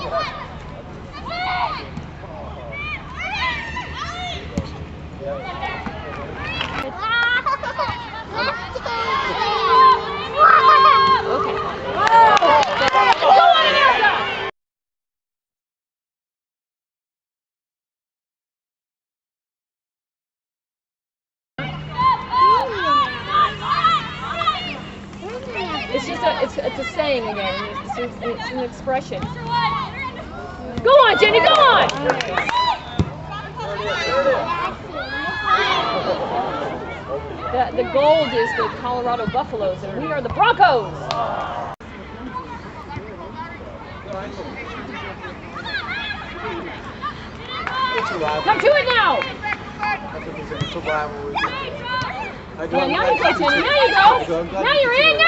Yeah. It's a, it's, it's a saying again. It's, it's, it's an expression. Go on, Jenny, go on! The, the gold is the Colorado Buffaloes, and we are the Broncos. Come to it now! Now you go, Jenny. Now you go. Now you're in. Now you're in.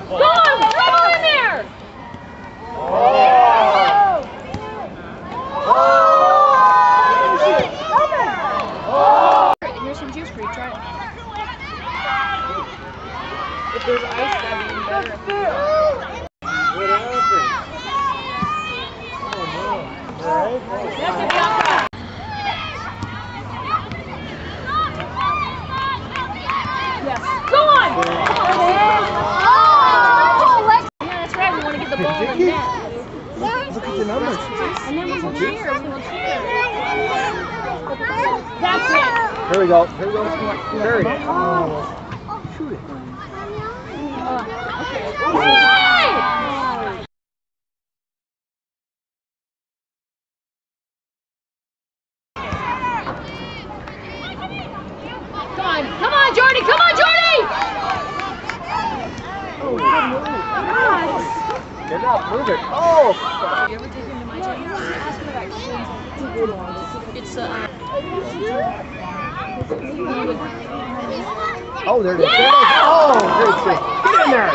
Go on, dribble in there. Oh. Oh. Oh. Here's some juice for you. Try it. If there's ice, that'd be even better. That's a Bianca. Yes. Go on. Yeah, that's right. We want to get the ball in the net. Look at the numbers. And then we will cheer. We will cheer. That's it. Here we go. Here we go. Carry. Oh. Shoot it. Yay! Come on, come on, Jordy, come on, Jordy! Oh, Get up. Move it. Oh. You ever dig into my channel? Ask him uh. Oh, there it is. There it is. Oh, great. Get in there.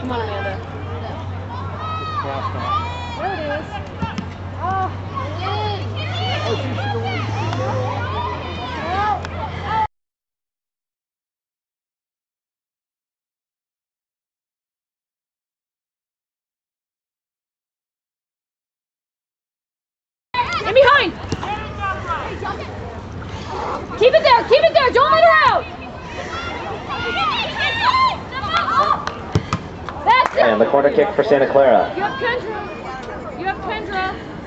Come on, Amanda. There it is. In behind! Keep it there, keep it there, don't let her out! Ryan, the corner kick for Santa Clara. You have Kendra. You have Kendra.